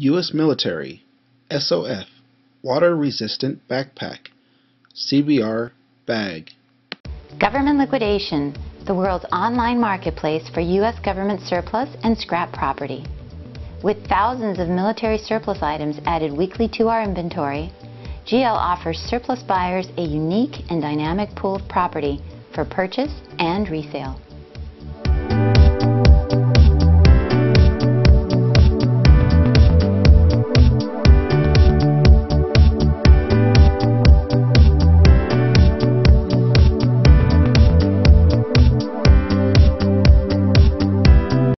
U.S. Military SOF Water Resistant Backpack CBR Bag. Government Liquidation, the world's online marketplace for U.S. government surplus and scrap property. With thousands of military surplus items added weekly to our inventory, GL offers surplus buyers a unique and dynamic pool of property for purchase and resale.